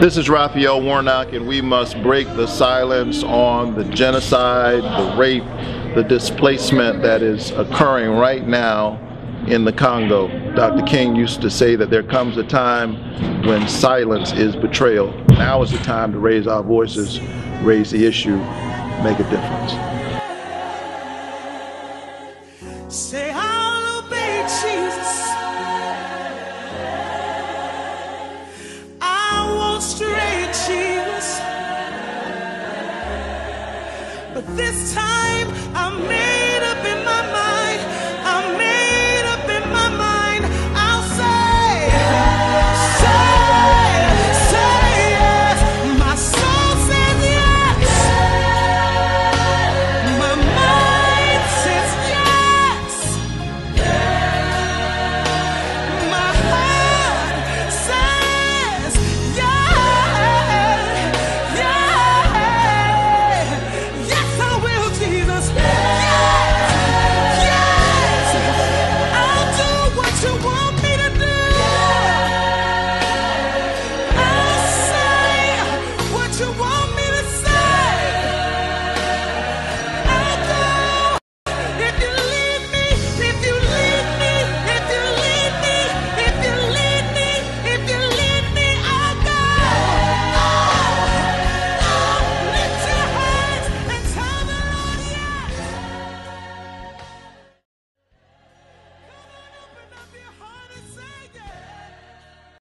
This is Raphael Warnock, and we must break the silence on the genocide, the rape, the displacement that is occurring right now in the Congo. Dr. King used to say that there comes a time when silence is betrayal. Now is the time to raise our voices, raise the issue, make a difference. Say I'll but this time I made